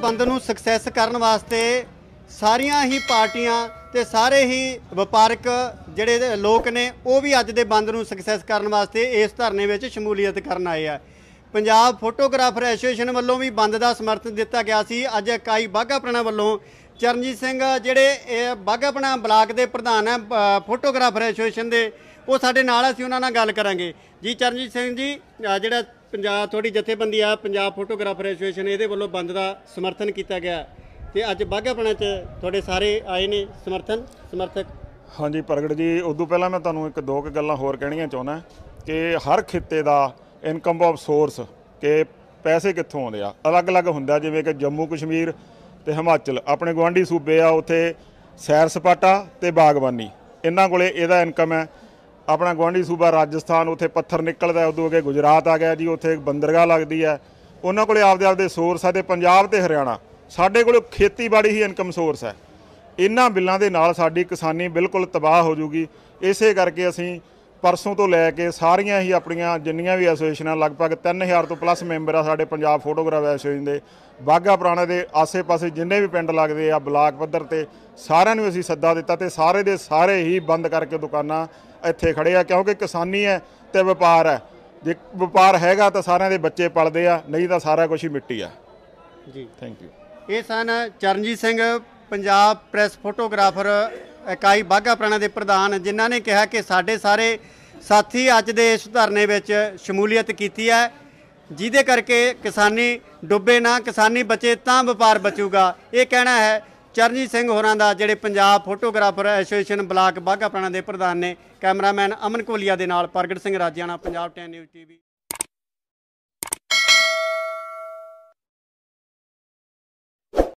ਬੰਦ ਨੂੰ ਸਕਸੈਸ ਕਰਨ ਵਾਸਤੇ ਸਾਰੀਆਂ ਹੀ ਪਾਰਟੀਆਂ ਤੇ ਸਾਰੇ ਹੀ ਵਪਾਰਕ ਜਿਹੜੇ ਲੋਕ ਨੇ, ਉਹ ਵੀ ਅੱਜ ਦੇ ਬੰਦ ਨੂੰ ਸਕਸੈਸ ਕਰਨ ਵਾਸਤੇ ਇਸ ਧਰਨੇ ਵਿੱਚ ਸ਼ਮੂਲੀਅਤ ਕਰਨ ਆਏ ਆ। ਪੰਜਾਬ ਫੋਟੋਗ੍ਰਾਫਰ ਐਸੋਸੀਏਸ਼ਨ ਵੱਲੋਂ ਵੀ ਬੰਦ ਦਾ ਸਮਰਥਨ ਦਿੱਤਾ ਗਿਆ ਸੀ। ਅੱਜ ਇਕਾਈ ਬਾਘਾਪੁਰਾਣਾ ਵੱਲੋਂ ਚਰਨਜੀਤ ਸਿੰਘ ਜਿਹੜੇ ਇਹ ਬਾਘਾਪੁਰਾਣਾ ਬਲਾਕ ਦੇ ਪ੍ਰਧਾਨ ਹੈ ਫੋਟੋਗ੍ਰਾਫਰ ਐਸੋਸੀਏਸ਼ਨ ਦੇ, ਉਹ ਸਾਡੇ ਨਾਲ ਅਸੀਂ ਉਹਨਾਂ ਨਾਲ ਗੱਲ ਕਰਾਂਗੇ। ਜੀ, ਚਰਨਜੀਤ ਸਿੰਘ ਜੀ ਜਿਹੜਾ ਪੰਜਾਬ ਤੁਹਾਡੀ ਜਥੇਬੰਦੀ ਆ, ਪੰਜਾਬ ਫੋਟੋਗ੍ਰਾਫਰ ਐਸੋਸੀਏਸ਼ਨ ਇਹਦੇ ਵੱਲੋਂ ਬੰਦ ਦਾ ਸਮਰਥਨ ਕੀਤਾ ਗਿਆ। ਤੇ ਅੱਜ ਬਾਘਾਪੁਰਾਣਾ 'ਚ ਤੁਹਾਡੇ ਸਾਰੇ ਆਏ ਨੇ ਸਮਰਥਨ, ਸਮਰਥਕ? ਹਾਂਜੀ, ਪ੍ਰਗਟ ਜੀ, ਉਦੋਂ ਪਹਿਲਾਂ ਮੈਂ ਤੁਹਾਨੂੰ ਇੱਕ ਦੋ ਕੁ ਗੱਲਾਂ ਹੋਰ ਕਹਿਣੀਆਂ ਚਾਹੁੰਦਾ ਕਿ ਹਰ ਖਿੱਤੇ ਦਾ ਇਨਕਮ ਆਫ ਸੋਰਸ ਕਿ ਪੈਸੇ ਕਿੱਥੋਂ ਆਉਂਦੇ ਆ? ਅਲੱਗ-ਅਲੱਗ ਹੁੰਦਾ, ਜਿਵੇਂ ਕਿ ਜੰਮੂ ਕਸ਼ਮੀਰ ਤੇ ਹਿਮਾਚਲ। ਆਪਣੇ ਗਵਾਂਢੀ ਸੂਬੇ ਆ, ਉੱਥੇ ਸੈਰ ਸਪਾਟਾ ਤੇ ਬਾਗਬਾਨੀ। ਇਹਨਾਂ ਕੋਲੇ ਇਹਦਾ ਇਨਕਮ ਹੈ। ਆਪਣਾ ਗਵਾਂਢੀ ਸੂਬਾ ਰਾਜਸਥਾਨ, ਉੱਥੇ ਪੱਥਰ ਨਿਕਲਦਾ ਉਦੋਂ ਅੱਗੇ ਗੁਜਰਾਤ ਆ ਗਿਆ ਜੀ, ਉੱਥੇ ਬੰਦਰਗਾਹ ਲੱਗਦੀ ਹੈ। ਉਹਨਾਂ ਕੋਲੇ ਆਪਦੇ ਆਪਦੇ ਸੋਰਸ ਆ ਤੇ ਪੰਜਾਬ ਤੇ ਹਰਿਆਣਾ। ਸਾਡੇ ਕੋਲ ਖੇਤੀਬਾੜੀ ਹੀ ਇਨਕਮ ਸੋਰਸ ਹੈ। ਇਹਨਾਂ ਬਿੱਲਾਂ ਦੇ ਨਾਲ ਸਾਡੀ ਕਿਸਾਨੀ ਬਿਲਕੁਲ ਤਬਾਹ ਹੋ ਜੂਗੀ। ਇਸੇ ਕਰਕੇ ਅਸੀਂ ਪਰਸੋਂ ਤੋਂ ਲੈ ਕੇ ਸਾਰੀਆਂ ਹੀ ਆਪਣੀਆਂ ਜਿੰਨੀਆਂ ਵੀ ਐਸੋਸੀਏਸ਼ਨਾਂ ਲਗਭਗ 3000 ਤੋਂ ਪਲੱਸ ਮੈਂਬਰ ਆ ਸਾਡੇ ਪੰਜਾਬ ਫੋਟੋਗ੍ਰਾਫ ਐਸੋਸੀਏਸ਼ਨ ਦੇ। ਬਾਗਾ ਪੁਰਾਣਾ ਦੇ ਆਸੇ-ਪਾਸੇ ਜਿੰਨੇ ਵੀ ਪਿੰਡ ਲੱਗਦੇ ਆ ਬਲਾਕ ਪੱਧਰ ਤੇ ਸਾਰਿਆਂ ਨੂੰ ਅਸੀਂ ਸੱਦਾ ਦਿੱਤਾ ਤੇ ਸਾਰੇ ਦੇ ਸਾਰੇ ਹੀ ਬੰਦ ਕਰਕੇ ਦੁਕਾਨਾਂ ਇੱਥੇ ਖੜੇ ਆ ਕਿਉਂਕਿ ਕਿਸਾਨੀ ਹੈ ਤੇ ਵਪਾਰ ਹੈ। ਜੇ ਵਪਾਰ ਹੈਗਾ ਤਾਂ ਸਾਰਿਆਂ ਦੇ ਬੱਚੇ ਪਲਦੇ ਆ ਨਹੀਂ ਤਾਂ ਸਾਰਾ ਕੁਝ ਹੀ ਮਿੱਟੀ ਆ। ਜੀ। ਥੈਂਕ ਯੂ ਇਹ ਸਨ ਚਰਨਜੀਤ ਸਿੰਘ ਪੰਜਾਬ ਪ੍ਰੈਸ ਫੋਟੋਗ੍ਰਾਫਰ ਇਕਾਈ ਬਾਘਾ ਪ੍ਰਾਣਾ ਦੇ ਪ੍ਰਧਾਨ, ਜਿਨ੍ਹਾਂ ਨੇ ਕਿਹਾ ਕਿ ਸਾਡੇ ਸਾਰੇ ਸਾਥੀ ਅੱਜ ਦੇ ਇਸ ਧਰਨੇ ਵਿੱਚ ਸ਼ਮੂਲੀਅਤ ਕੀਤੀ ਹੈ, ਜਿਹਦੇ ਕਰਕੇ ਕਿਸਾਨੀ ਡੁੱਬੇ ਨਾ, ਕਿਸਾਨੀ ਬਚੇ ਤਾਂ ਵਪਾਰ ਬਚੂਗਾ। ਇਹ ਕਹਿਣਾ ਹੈ, ਚਰਨਜੀਤ ਸਿੰਘ ਹੋਰਾਂ ਦਾ, ਜਿਹੜੇ Punjab photographer association block Bagha Purana ਦੇ ਪ੍ਰਧਾਨ ਨੇ, ਕੈਮਰਾਮੈਨ ਅਮਨ ਕੋਲੀਆ ਦੇ ਨਾਲ ਪ੍ਰਗਟ ਸਿੰਘ ਰਾਜਿਆਣਾ, ਪੰਜਾਬ 10 ਨਿਊਜ਼ ਟੀਵੀ।